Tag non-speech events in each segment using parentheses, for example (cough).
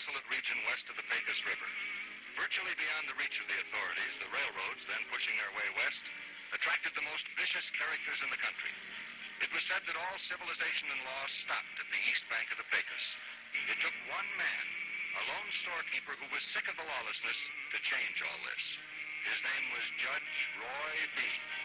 desolate region west of the Pecos River. Virtually beyond the reach of the authorities, the railroads, then pushing their way west, attracted the most vicious characters in the country. It was said that all civilization and law stopped at the east bank of the Pecos. It took one man, a lone storekeeper who was sick of the lawlessness, to change all this. His name was Judge Roy Bean.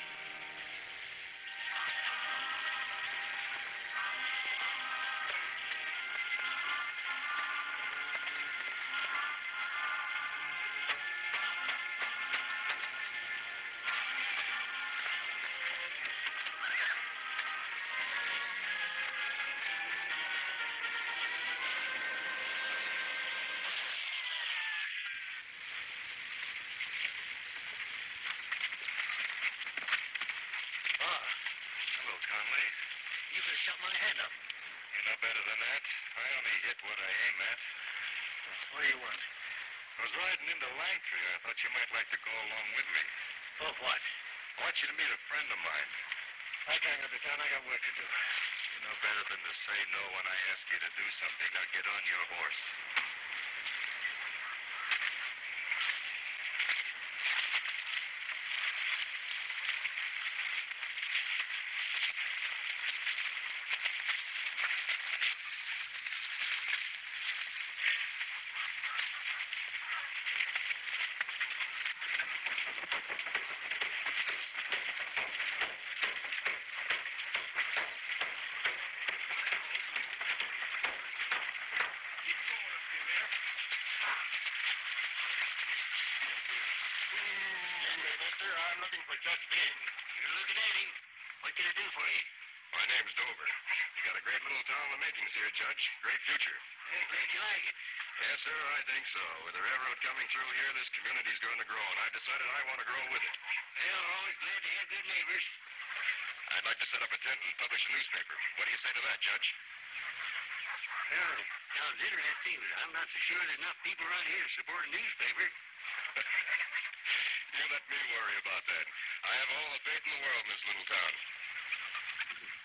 Hello, Conley. You could have shot my head up. You're no better than that. I only hit what I aim at. What do you want? I was riding into Langtry. I thought you might like to go along with me. For what? I want you to meet a friend of mine. I can't go to town. I got work to do. You know better than to say no when I ask you to do something. Now get on your horse. Hey, mister, I'm looking Judge Bean. You're looking at him. What can I do for you? My name's Dover. You got a great little town in the makings here, Judge. Great future. Hey, glad you like it. Yes, sir, I think so. With the railroad coming through here, this community's going to grow, and I've decided I want to grow with it. Well, always glad to have good neighbors. I'd like to set up a tent and publish a newspaper. What do you say to that, Judge? Well, sounds interesting, but I'm not so sure there's enough people around here to support a newspaper. (laughs) you let me worry about that. Have all the faith in the world in this little town.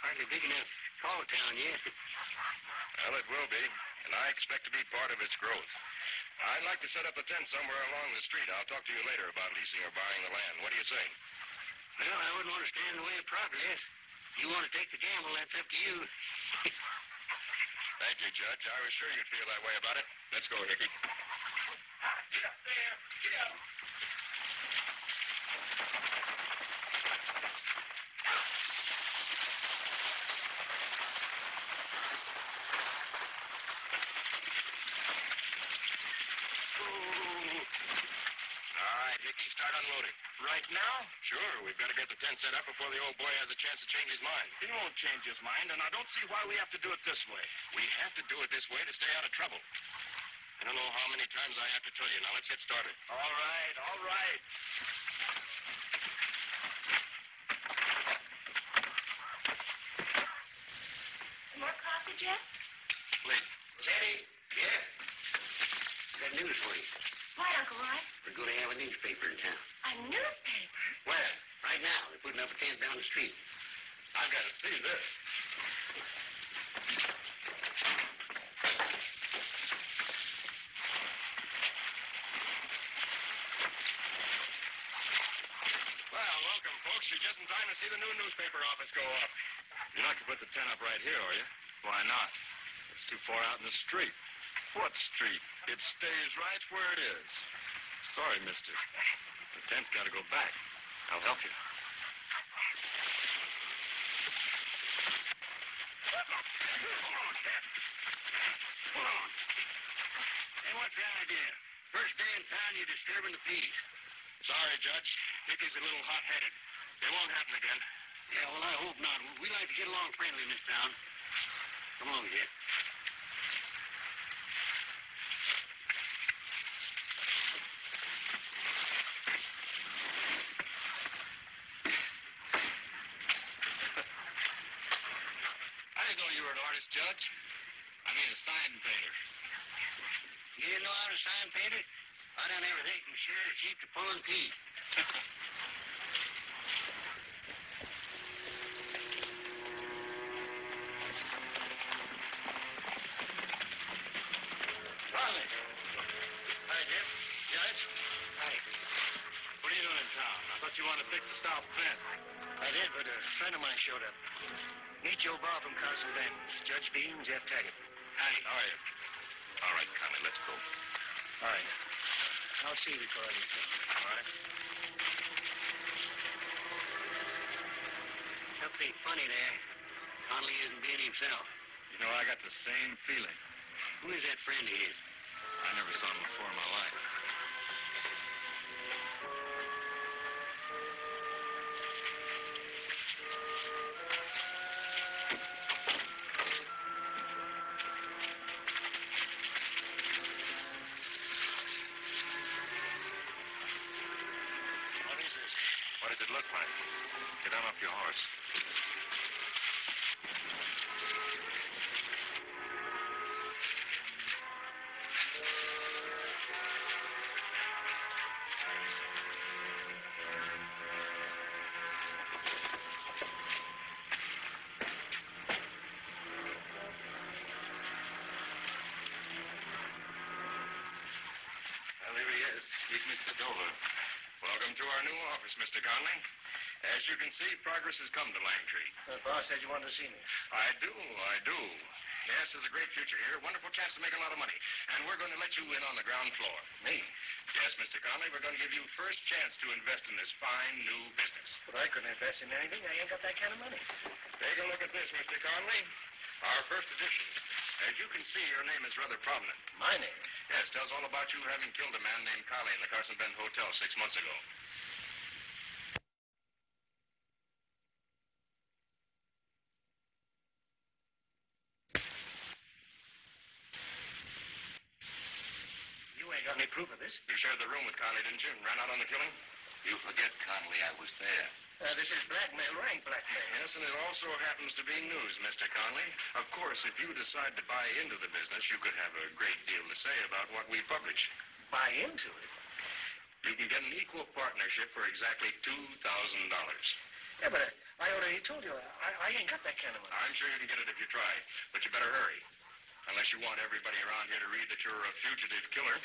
Hardly big enough to call a town yet. Well, it will be, and I expect to be part of its growth. I'd like to set up a tent somewhere along the street. I'll talk to you later about leasing or buying the land. What do you say? Well, I wouldn't want to stand in the way of progress. You want to take the gamble, that's up to you. Thank you, Judge. I was sure you'd feel that way about it. Let's go, Hickey. (laughs) Get up there. Get up. All right, Hickey, start unloading. Right now? Sure, we've got to get the tent set up before the old boy has a chance to change his mind. He won't change his mind, and I don't see why we have to do it this way. We have to do it this way to stay out of trouble. I don't know how many times I have to tell you. Now, let's get started. All right, all right. More coffee, Jeff? Please. Jenny? Yeah? Got news for you. What, Uncle Roy? We're going to have a newspaper in town. A newspaper? Where? Right now. They're putting up a tent down the street. I've got to see this. Well, welcome, folks. You're just in time to see the new newspaper office go up. You're not going to put the tent up right here, are you? Why not? It's too far out in the street. What street? It stays right where it is. Sorry, mister. The tent's got to go back. I'll help you. Hold on, Jeff. Hold on. Hey, what's the idea? First day in town, you're disturbing the peace. Sorry, Judge. Hickey's a little hot-headed. It won't happen again. Yeah, well, I hope not. We like to get along friendly in this town. Come on, Jeff. Judge. I mean a sign painter. You didn't know how to sign paint it? I done everything from shearing sheep to pulling teeth. Conley. Hi, Jeff. Judge. Hi. What are you doing in town? I thought you wanted to fix the south fence. I did, but a friend of mine showed up. Meet Joe Ball from Carson Bend. Judge Bean Jeff Taggert. Hi, How are you? All right, Conley, let's go. All right. I'll see you before I leave. All right. Something funny there. Conley isn't being himself. You know, I got the same feeling. Who is that friend of his? I never saw him before in my life. What does it look like? Get on off your horse. Well, here he is. Meet Mr. Dover. Welcome to our new office, Mr. Conley. As you can see, progress has come to Langtry. The boss said you wanted to see me. I do, I do. Yes, there's a great future here. Wonderful chance to make a lot of money. And we're going to let you in on the ground floor. Me? Yes, Mr. Conley, we're going to give you first chance to invest in this fine new business. But I couldn't invest in anything. I ain't got that kind of money. Take a look at this, Mr. Conley. Our first edition. As you can see, your name is rather prominent. My name? Yes, tells all about you having killed a man named Collie in the Carson Bend Hotel six months ago. You ain't got any proof of this. You shared the room with Conley, didn't you? And ran out on the killing? You forget, Conley, I was there. Uh, this is blackmail or ain't blackmail. Yes, and it also happens to be news, Mr. Conley. Of course, if you decide to buy into the business, you could have a great deal to say about what we publish. Buy into it. You can get an equal partnership for exactly $2,000. Yeah, but uh, I already told you, I, I ain't got that kind of money. I'm sure you can get it if you try, but you better hurry. Unless you want everybody around here to read that you're a fugitive killer.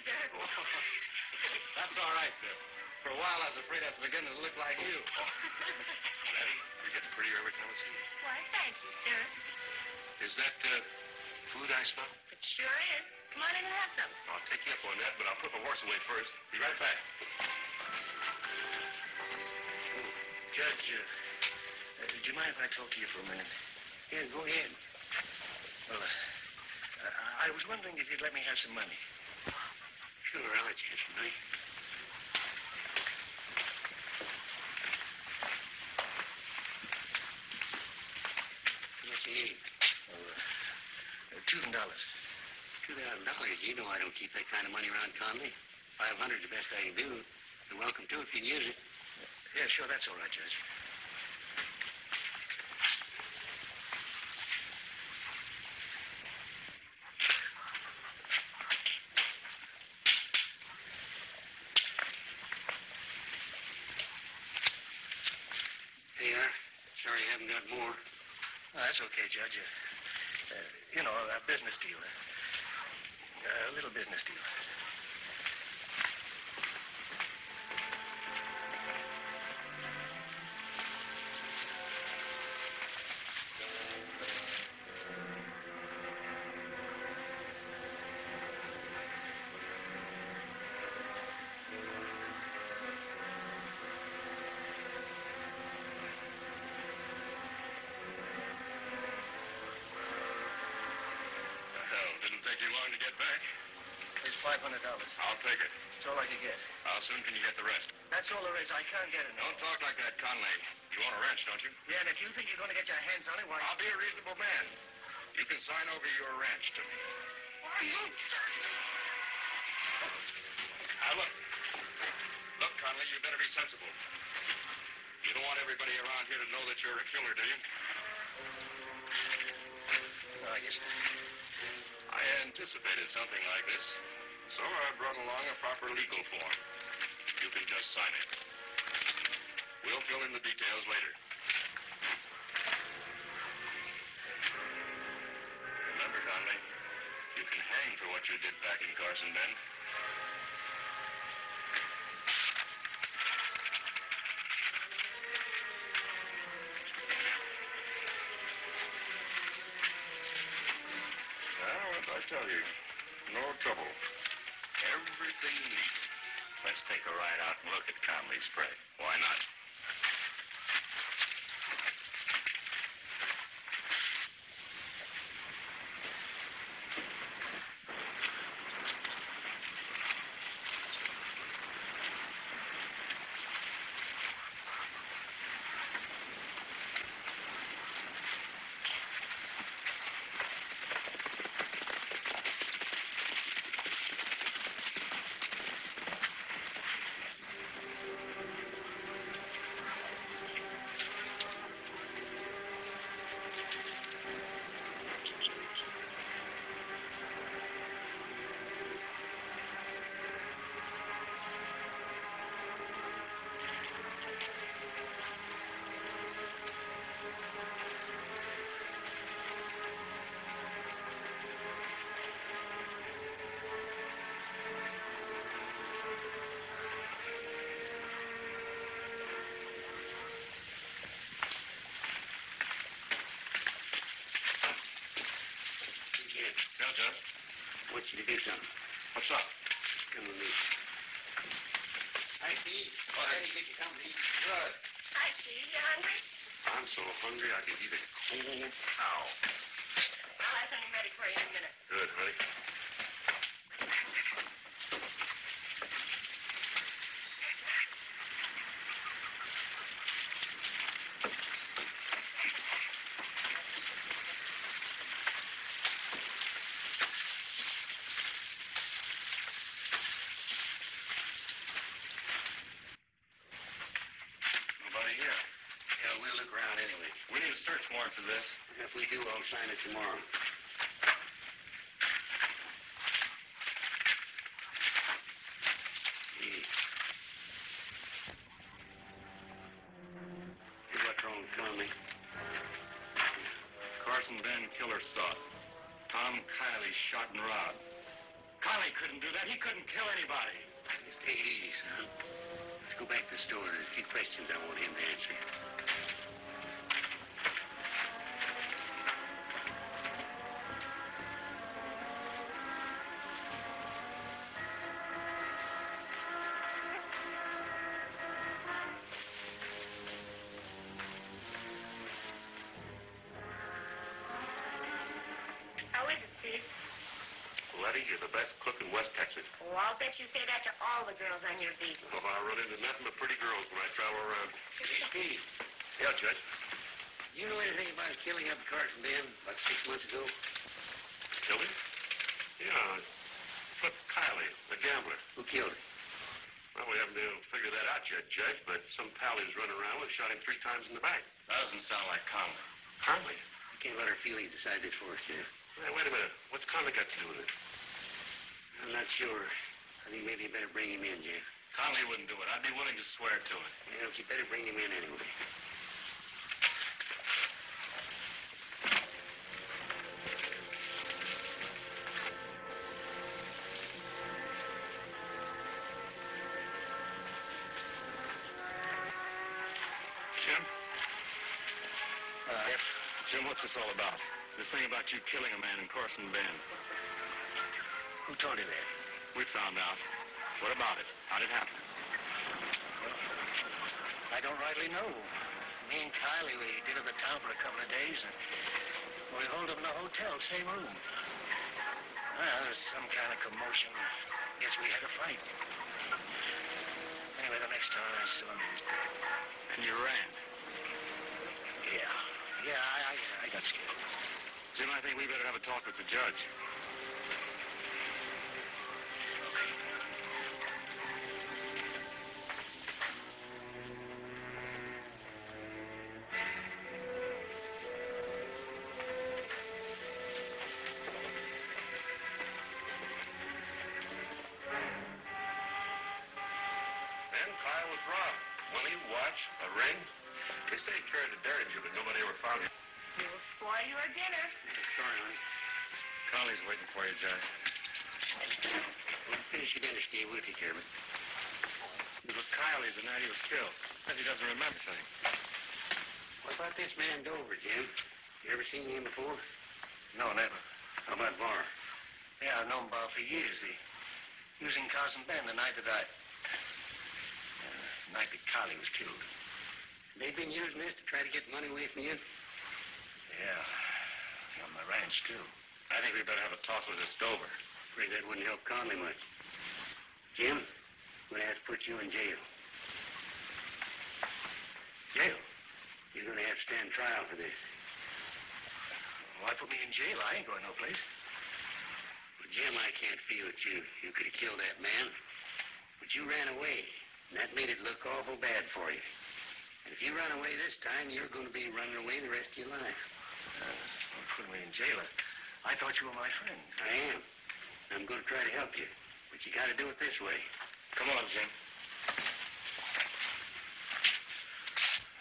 Means (laughs) That's all right, Bill. For a while, I was afraid I was beginning to look like you. (laughs) Letty, you're getting prettier every time I see you. Why, thank you, sir. Is that uh, food I smell? It sure is. Come on in and have some. I'll take you up on that, but I'll put my horse away first. Be right back. Judge, uh, uh, do you mind if I talk to you for a minute? Yeah, go ahead. Well, uh, uh, I was wondering if you'd let me have some money. Sure, I'll let you have some money. What's the need? Oh, uh, uh, $2,000. Two thousand dollars. You know I don't keep that kind of money around Conley. Five hundred's the best I can do. You're welcome to if you can use it. Yeah, sure, that's all right, Judge. Here you are. Sorry you haven't got more. Oh, that's okay, Judge. Uh, you know, a business deal. A little business deal. Didn't take you long to get back. It's five hundred dollars. I'll take it. That's all I can get. How soon can you get the rest? That's all there is. I can't get it. Don't talk like that, Conley. You own a ranch, don't you? Yeah, and if you think you're going to get your hands on it, why? I'll be a reasonable man. You can sign over your ranch to me. Why you? Now, look. Look, Conley, you better be sensible. You don't want everybody around here to know that you're a killer, do you? No, I guess not. I anticipated something like this, so I brought along a proper legal form. You can just sign it. We'll fill in the details later. Remember, Conley, you can hang for what you did back in Carson Bend. Look at Conley's spray. Why not? Yeah. Yeah, Jeff. I you to do. What's up? Come with me. Hi, Steve. Go ahead. Ready get your company? Good. Hi, Steve. You hungry? I'm so hungry I could eat a cold cow. I'll have something ready for you in a minute. Good, honey. Nobody here. Yeah, we'll look around anyway. We need a search warrant for this. If we do, I'll sign it tomorrow. Yeah. Here's what's wrong with Conley. Killer saw. Tom Kiley shot and robbed. Conley couldn't do that. He couldn't kill anybody. Just take it easy, son. Let's go back to the store. There's a few questions I want him to answer. Killed him? Well, we haven't been able to figure that out yet, Judge, but some pal he was running around with shot him three times in the back. That doesn't sound like Conley. Conley? You can't let our feelings decide this for us, Jeff. Hey, wait a minute. What's Conley got to do with it? I'm not sure. I think maybe you better bring him in, Jeff. Conley wouldn't do it. I'd be willing to swear to it. You know, you better bring him in anyway. Killing a man in Carson Bend. who told you that? We found out. What about it? How'd it happen? I don't rightly know. Me and Kylie, we did in the town for a couple of days, and we holed up in a hotel, same room. Well, there's some kind of commotion. Guess we had a fight. Anyway, the next time I saw him, he was dead. And you ran. Yeah. Yeah, I, I, I got scared. Jim, I think we better have a talk with the judge. Then Kyle was robbed. Money, watch, a ring. They say he carried a derringer, but nobody ever found him. Spoil your dinner. Sorry, honey. Carly's waiting for you. Well, finish your dinner, Steve. We'll take care of it. But Kylie's the night he was killed. Says he doesn't remember anything. What about this man Dover, Jim? You ever seen him before? No, never. How about Bart? Yeah, I've known Bob for years. He, he was in Carson Bend the night that I... Uh, the night that Carly was killed. They've been using this to try to get money away from you? Yeah. On my ranch, too. I think we better have a talk with this Dover. Afraid that wouldn't help Conley much. Jim, I'm going to have to put you in jail. Jail? You're going to have to stand trial for this. Why put me in jail? I ain't going no place. Well, Jim, I can't feel that you, you could have killed that man. But you ran away, and that made it look awful bad for you. And if you run away this time, you're going to be running away the rest of your life. Uh, put me in jail. I thought you were my friend. I am. I'm going to try to help you. But you got to do it this way. Come on, Jim.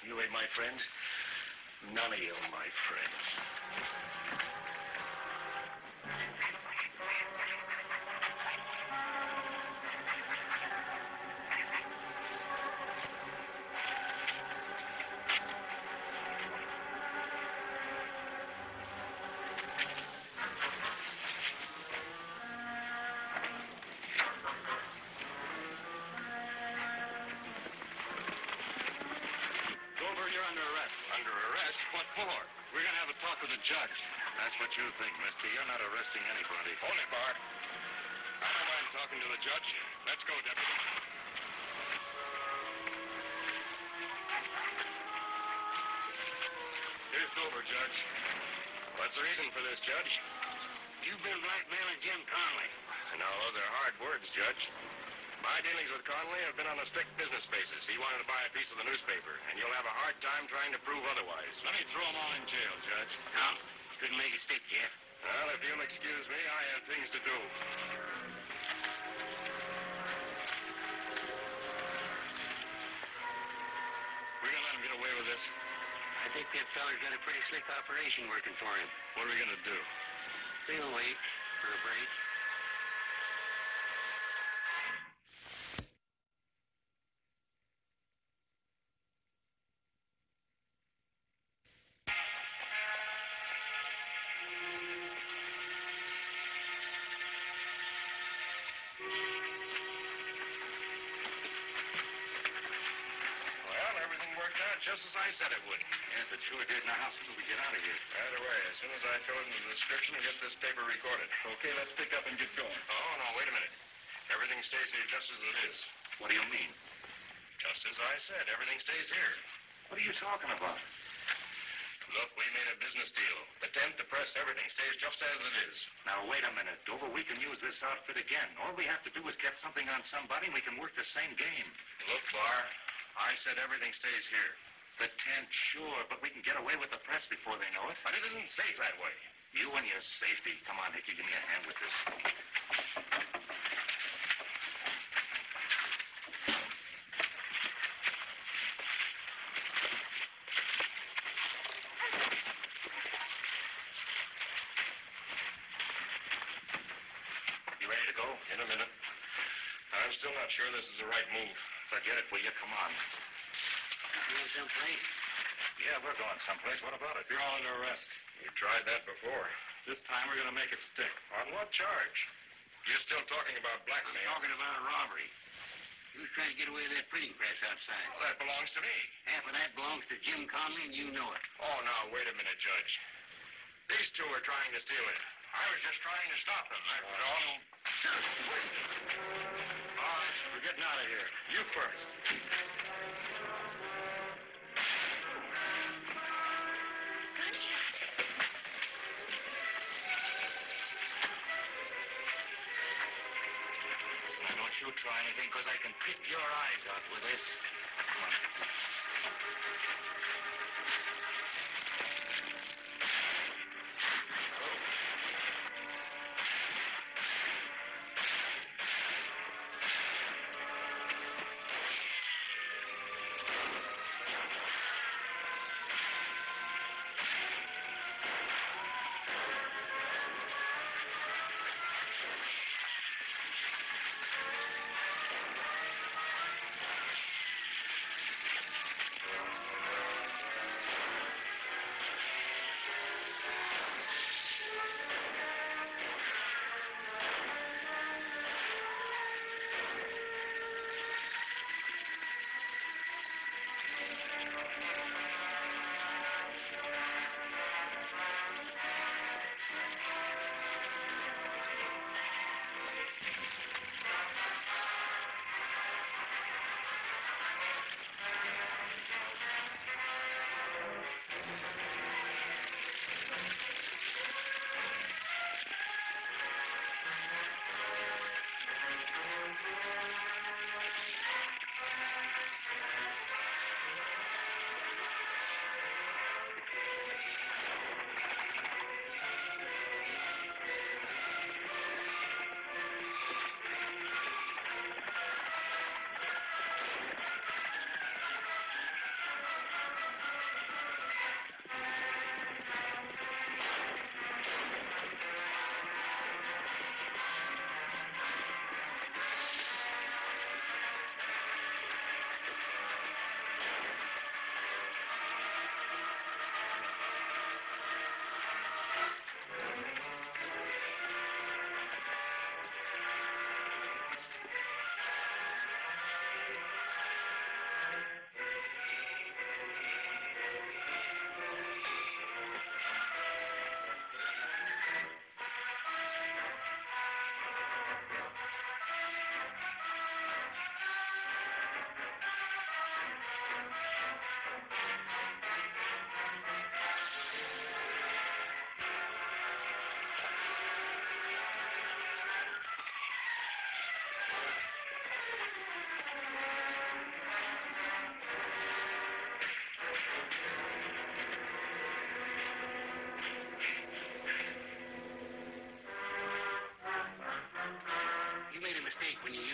You ain't my friends. None of you are my friends. You're under arrest. Under arrest? What for? We're going to have a talk with the judge. That's what you think, mister. You're not arresting anybody. Hold it, Bart. I don't mind talking to the judge. Let's go, Deputy. Here's Dover, Judge. What's the reason for this, Judge? You've been blackmailing Jim Conley. No, those are hard words, Judge. My dealings with Conley have been on a strict business basis. He wanted to buy a piece of the newspaper, and you'll have a hard time trying to prove otherwise. Let me throw them all in jail, Judge. No, couldn't make it stick, Jeff. Well, if you'll excuse me, I have things to do. We're gonna let him get away with this. I think that feller's got a pretty slick operation working for him. What are we gonna do? We'll wait for a break. Just as it is. What do you mean? Just as I said, everything stays here. What are you talking about? Look, we made a business deal. The tent, the press, everything stays just as it is. Now, wait a minute, Dover. We can use this outfit again. All we have to do is get something on somebody, and we can work the same game. Look, Bart, I said everything stays here. The tent, sure, but we can get away with the press before they know it. But it isn't safe that way. You and your safety. Come on, Hickey, give me a hand with this. You ready to go? In a minute. I'm still not sure this is the right move. Forget it, will you? Come on. Going someplace? Yeah, we're going someplace. What about it? You're all under arrest. You tried that before. This time we're going to make it stick. On what charge? You're still talking about blackmail. I'm Talking about a robbery. Who's trying to get away with that printing press outside? Well, that belongs to me. Half of that belongs to Jim Conley, and you know it. Oh, now, wait a minute, Judge. These two are trying to steal it. I was just trying to stop him, that was all. All right, we're getting out of here. You first. Now, don't you try anything, because I can pick your eyes out with this. Come on.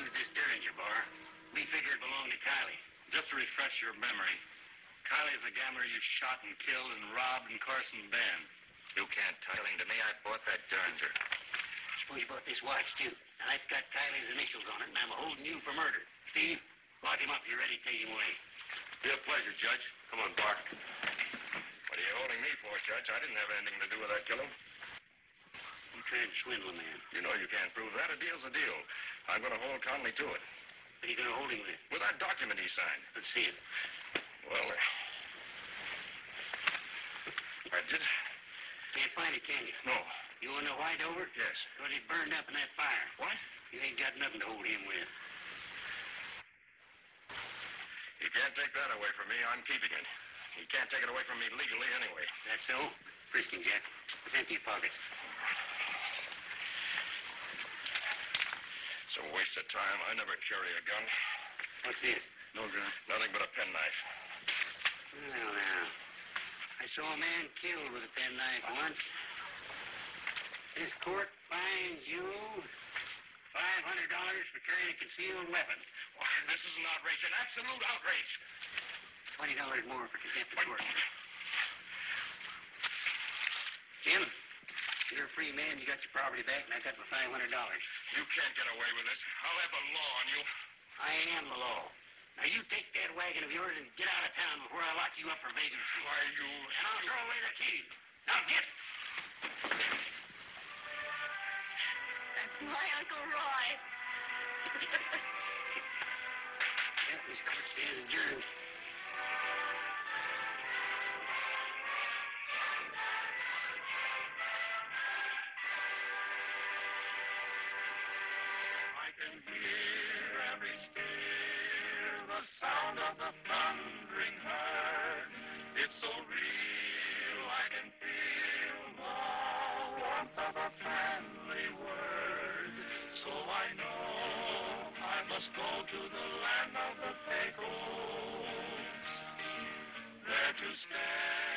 Mistake when you used this Derringer Bart. We figured it belonged to Kylie. Just to refresh your memory, Kylie's a gambler you shot and killed and robbed in Carson Bend. You can't tell him to me I bought that Derringer. Suppose you bought this watch, too. Now, that's got Kylie's initials on it, and I'm holding you for murder. Steve, lock him up. You're ready to take him away. Be a pleasure, Judge. Come on, Bart. What are you holding me for, Judge? I didn't have anything to do with that killing. You trying to swindle a man. You know you can't prove that. A deal's a deal. I'm going to hold Conley to it. What are you going to hold him with? With that document he signed. Let's see it. Well, uh, I did. Can't find it, can you? No. You want to why, Dover? Yes. Because he burned up in that fire. What? You ain't got nothing to hold him with. You can't take that away from me. I'm keeping it. You can't take it away from me legally anyway. That's so? Frisking, Jack. It's empty your pockets. It's a waste of time. I never carry a gun. What's this? No gun. Nothing but a penknife. Well, now. I saw a man killed with a penknife once. This court fines you $500 for carrying a concealed weapon. Why, this is an outrage, an absolute outrage. $20 more for contempt of court. Jim, you're a free man. You got your property back, and I got my $500. You can't get away with this. I'll have the law on you. I am the law. Now, you take that wagon of yours and get out of town before I lock you up for vagrancy. Why, you... And I'll throw away the keys. Now, get! That's my Uncle Roy. (laughs) Yep, this court stands adjourned. us go to the land of the Pecos. There to stay.